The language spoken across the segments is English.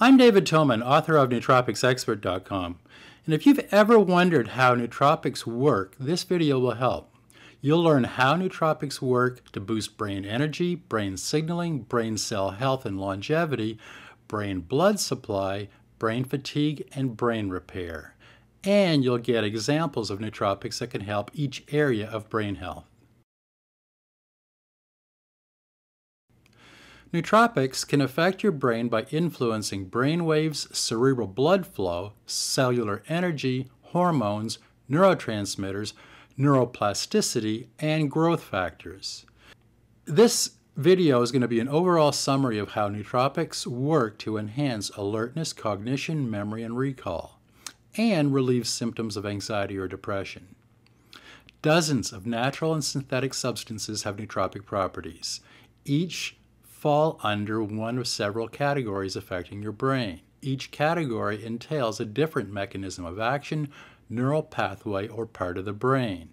I'm David Tomen, author of nootropicsexpert.com. And if you've ever wondered how nootropics work, this video will help. You'll learn how nootropics work to boost brain energy, brain signaling, brain cell health and longevity, brain blood supply, brain fatigue, and brain repair. And you'll get examples of nootropics that can help each area of brain health. Nootropics can affect your brain by influencing brain waves, cerebral blood flow, cellular energy, hormones, neurotransmitters, neuroplasticity, and growth factors. This video is going to be an overall summary of how nootropics work to enhance alertness, cognition, memory, and recall, and relieve symptoms of anxiety or depression. Dozens of natural and synthetic substances have nootropic properties. Each fall under one of several categories affecting your brain. Each category entails a different mechanism of action, neural pathway, or part of the brain.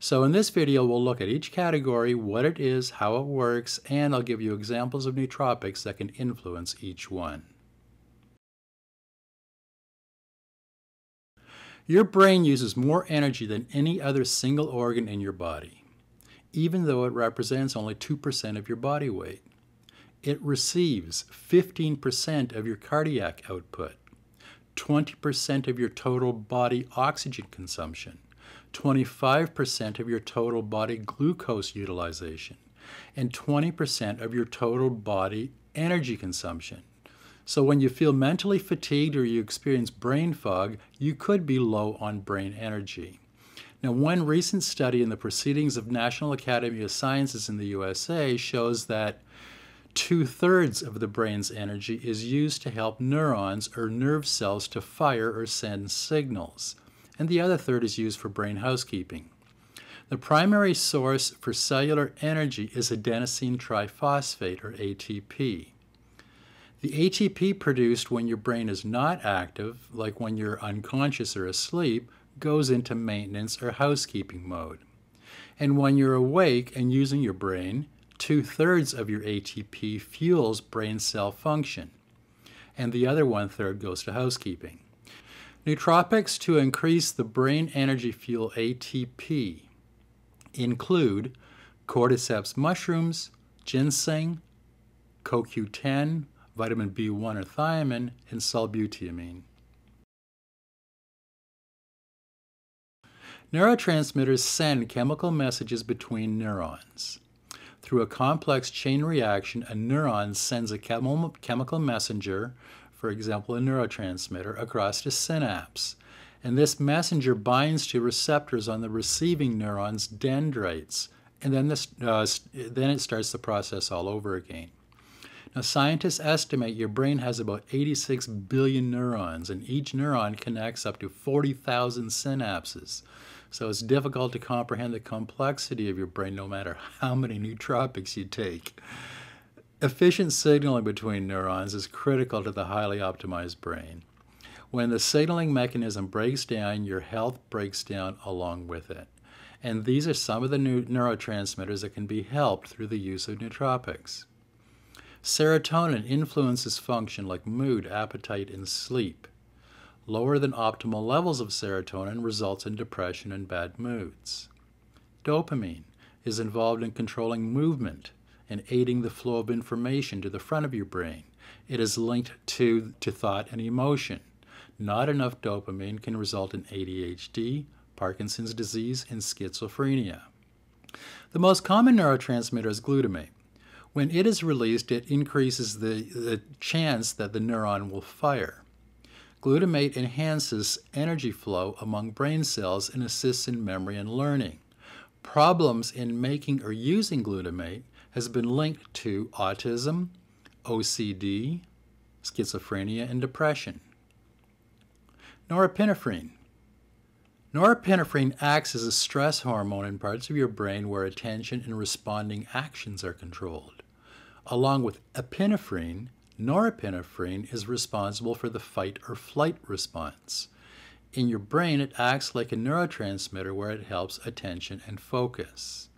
So in this video, we'll look at each category, what it is, how it works, and I'll give you examples of nootropics that can influence each one. Your brain uses more energy than any other single organ in your body, even though it represents only 2% of your body weight it receives 15% of your cardiac output, 20% of your total body oxygen consumption, 25% of your total body glucose utilization, and 20% of your total body energy consumption. So when you feel mentally fatigued or you experience brain fog, you could be low on brain energy. Now, one recent study in the Proceedings of National Academy of Sciences in the USA shows that Two thirds of the brain's energy is used to help neurons or nerve cells to fire or send signals, and the other third is used for brain housekeeping. The primary source for cellular energy is adenosine triphosphate, or ATP. The ATP produced when your brain is not active, like when you're unconscious or asleep, goes into maintenance or housekeeping mode. And when you're awake and using your brain, two thirds of your ATP fuels brain cell function, and the other one third goes to housekeeping. Nootropics to increase the brain energy fuel ATP include cordyceps mushrooms, ginseng, CoQ10, vitamin B1 or thiamine, and sulbutiamine. Neurotransmitters send chemical messages between neurons. Through a complex chain reaction, a neuron sends a chem chemical messenger, for example, a neurotransmitter, across the synapse. And this messenger binds to receptors on the receiving neuron's dendrites. And then, this, uh, then it starts the process all over again. Now, scientists estimate your brain has about 86 billion neurons, and each neuron connects up to 40,000 synapses. So it's difficult to comprehend the complexity of your brain no matter how many nootropics you take. Efficient signaling between neurons is critical to the highly optimized brain. When the signaling mechanism breaks down, your health breaks down along with it. And these are some of the neurotransmitters that can be helped through the use of nootropics. Serotonin influences function like mood, appetite, and sleep. Lower than optimal levels of serotonin results in depression and bad moods. Dopamine is involved in controlling movement and aiding the flow of information to the front of your brain. It is linked to, to thought and emotion. Not enough dopamine can result in ADHD, Parkinson's disease, and schizophrenia. The most common neurotransmitter is glutamate. When it is released, it increases the, the chance that the neuron will fire. Glutamate enhances energy flow among brain cells and assists in memory and learning. Problems in making or using glutamate has been linked to autism, OCD, schizophrenia, and depression. Norepinephrine. Norepinephrine acts as a stress hormone in parts of your brain where attention and responding actions are controlled. Along with epinephrine, norepinephrine is responsible for the fight or flight response. In your brain, it acts like a neurotransmitter where it helps attention and focus.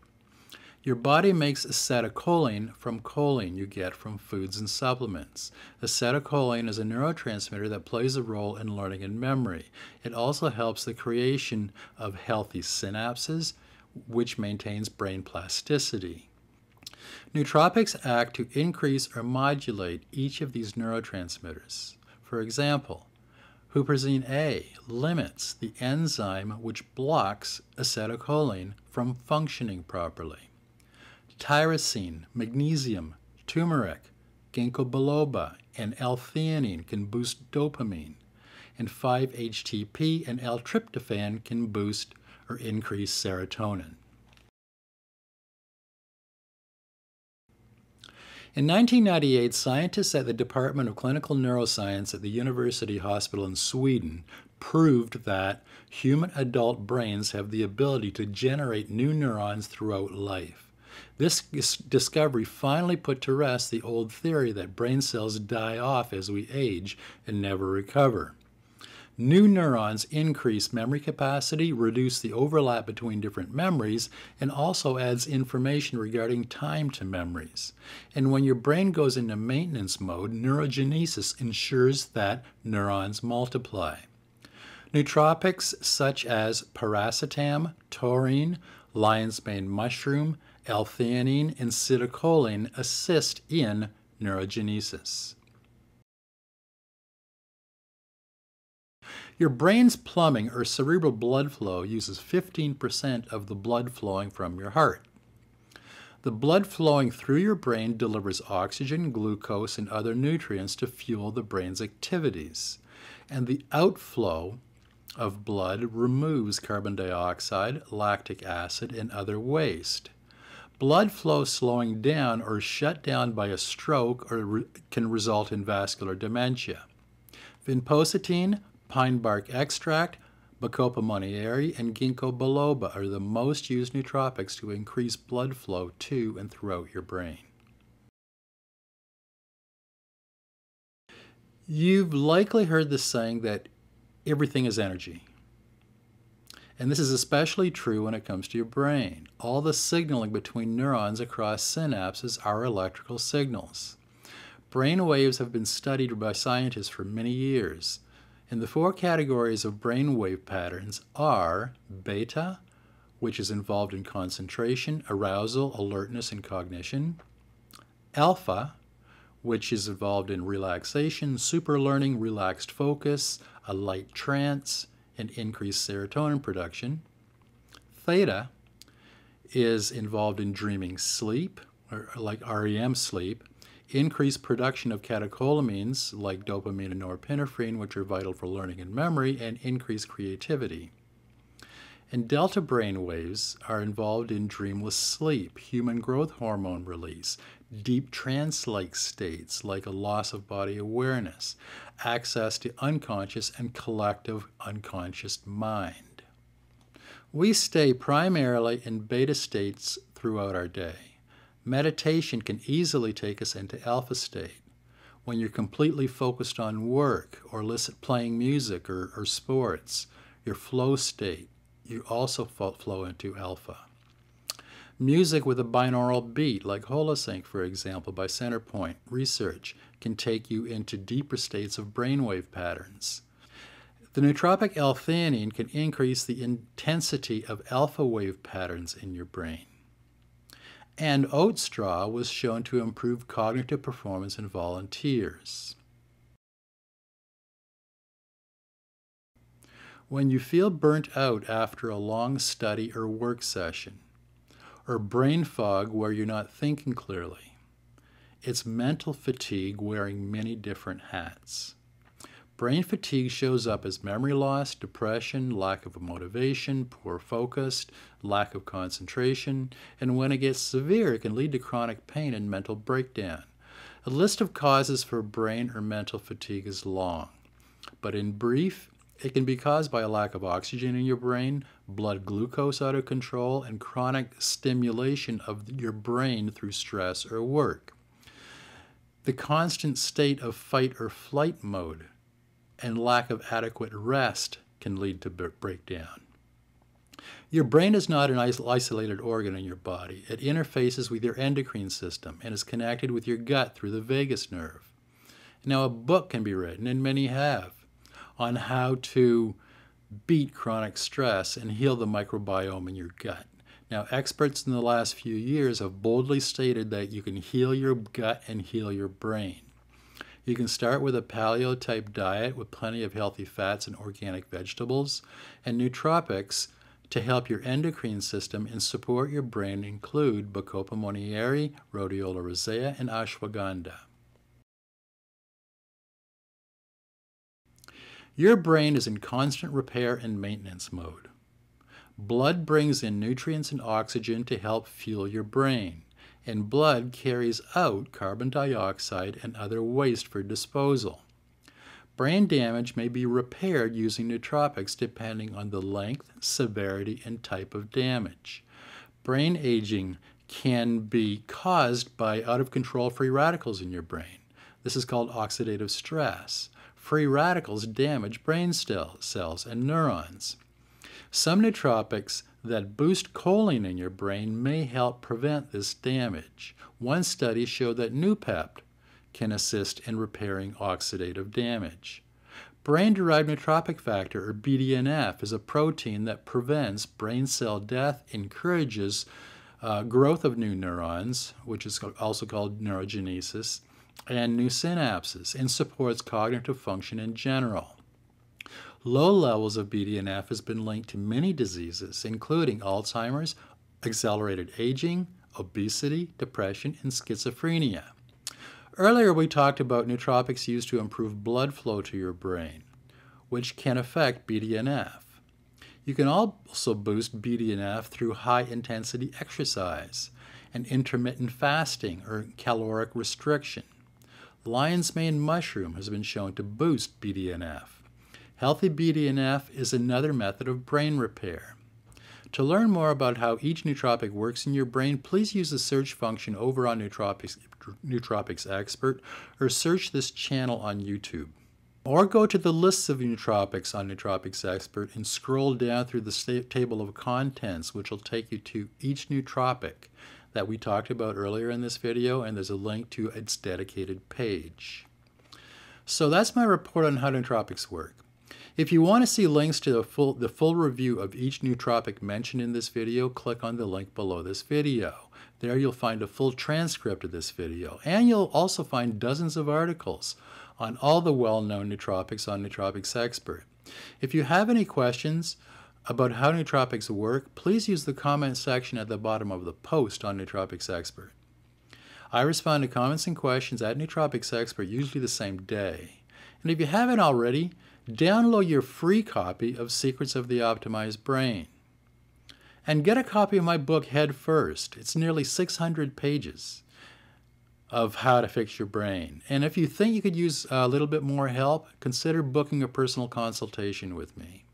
Your body makes acetylcholine from choline you get from foods and supplements. Acetylcholine is a neurotransmitter that plays a role in learning and memory. It also helps the creation of healthy synapses, which maintains brain plasticity. Nootropics act to increase or modulate each of these neurotransmitters. For example, Huperzine A limits the enzyme which blocks acetylcholine from functioning properly tyrosine, magnesium, turmeric, ginkgo biloba, and L-theanine can boost dopamine, and 5-HTP and L-tryptophan can boost or increase serotonin. In 1998, scientists at the Department of Clinical Neuroscience at the University Hospital in Sweden proved that human adult brains have the ability to generate new neurons throughout life. This discovery finally put to rest the old theory that brain cells die off as we age and never recover. New neurons increase memory capacity, reduce the overlap between different memories, and also adds information regarding time to memories. And when your brain goes into maintenance mode, neurogenesis ensures that neurons multiply. Nootropics such as piracetam, taurine, lion's mane mushroom, L-theanine, and citicoline assist in neurogenesis. Your brain's plumbing or cerebral blood flow uses 15% of the blood flowing from your heart. The blood flowing through your brain delivers oxygen, glucose, and other nutrients to fuel the brain's activities. And the outflow of blood removes carbon dioxide, lactic acid, and other waste. Blood flow slowing down or shut down by a stroke or re can result in vascular dementia. Vinpocetine, pine bark extract, Bacopa monnieri, and ginkgo biloba are the most used nootropics to increase blood flow to and throughout your brain. You've likely heard the saying that everything is energy. And this is especially true when it comes to your brain. All the signaling between neurons across synapses are electrical signals. Brain waves have been studied by scientists for many years. And the four categories of brain wave patterns are beta, which is involved in concentration, arousal, alertness, and cognition, alpha, which is involved in relaxation, super learning, relaxed focus, a light trance, and increased serotonin production. Theta is involved in dreaming sleep, or like REM sleep, increased production of catecholamines like dopamine and norepinephrine, which are vital for learning and memory, and increased creativity. And delta brain waves are involved in dreamless sleep, human growth hormone release, deep trance like states like a loss of body awareness, access to unconscious and collective unconscious mind. We stay primarily in beta states throughout our day. Meditation can easily take us into alpha state when you're completely focused on work or listen, playing music or, or sports, your flow state, you also flow into alpha. Music with a binaural beat, like Holosync, for example, by Centerpoint Research, can take you into deeper states of brainwave patterns. The nootropic L-theanine can increase the intensity of alpha wave patterns in your brain. And oat straw was shown to improve cognitive performance in volunteers. When you feel burnt out after a long study or work session, or brain fog where you're not thinking clearly. It's mental fatigue wearing many different hats. Brain fatigue shows up as memory loss, depression, lack of motivation, poor focus, lack of concentration, and when it gets severe, it can lead to chronic pain and mental breakdown. A list of causes for brain or mental fatigue is long, but in brief, it can be caused by a lack of oxygen in your brain, blood glucose out of control, and chronic stimulation of your brain through stress or work. The constant state of fight or flight mode and lack of adequate rest can lead to breakdown. Your brain is not an isolated organ in your body. It interfaces with your endocrine system and is connected with your gut through the vagus nerve. Now, a book can be written, and many have, on how to beat chronic stress and heal the microbiome in your gut. Now, experts in the last few years have boldly stated that you can heal your gut and heal your brain. You can start with a paleo type diet with plenty of healthy fats and organic vegetables, and nootropics to help your endocrine system and support your brain include Bacopa monnieri, Rhodiola rosea, and ashwagandha. Your brain is in constant repair and maintenance mode. Blood brings in nutrients and oxygen to help fuel your brain, and blood carries out carbon dioxide and other waste for disposal. Brain damage may be repaired using nootropics depending on the length, severity, and type of damage. Brain aging can be caused by out of control free radicals in your brain. This is called oxidative stress. Free radicals damage brain cells and neurons. Some nootropics that boost choline in your brain may help prevent this damage. One study showed that Noopept can assist in repairing oxidative damage. Brain derived neurotrophic factor, or BDNF, is a protein that prevents brain cell death, encourages uh, growth of new neurons, which is also called neurogenesis, and new synapses, and supports cognitive function in general. Low levels of BDNF has been linked to many diseases, including Alzheimer's, accelerated aging, obesity, depression, and schizophrenia. Earlier, we talked about nootropics used to improve blood flow to your brain, which can affect BDNF. You can also boost BDNF through high intensity exercise and intermittent fasting or caloric restriction. Lion's mane mushroom has been shown to boost BDNF. Healthy BDNF is another method of brain repair. To learn more about how each nootropic works in your brain, please use the search function over on Nootropics, Nootropics Expert or search this channel on YouTube. Or go to the lists of nootropics on Nootropics Expert and scroll down through the table of contents, which will take you to each nootropic that we talked about earlier in this video, and there's a link to its dedicated page. So that's my report on how nootropics work. If you want to see links to the full, the full review of each nootropic mentioned in this video, click on the link below this video. There you'll find a full transcript of this video, and you'll also find dozens of articles on all the well-known nootropics on Nootropics Expert. If you have any questions about how nootropics work, please use the comment section at the bottom of the post on Nootropics Expert. I respond to comments and questions at Nootropics Expert usually the same day. And if you haven't already, download your free copy of Secrets of the Optimized Brain. And get a copy of my book Head First. It's nearly 600 pages of how to fix your brain. And if you think you could use a little bit more help, consider booking a personal consultation with me.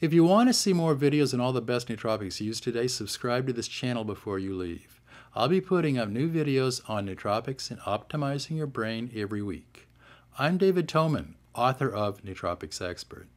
If you want to see more videos on all the best nootropics used today, subscribe to this channel before you leave. I'll be putting up new videos on nootropics and optimizing your brain every week. I'm David Tomen, author of Nootropics Expert.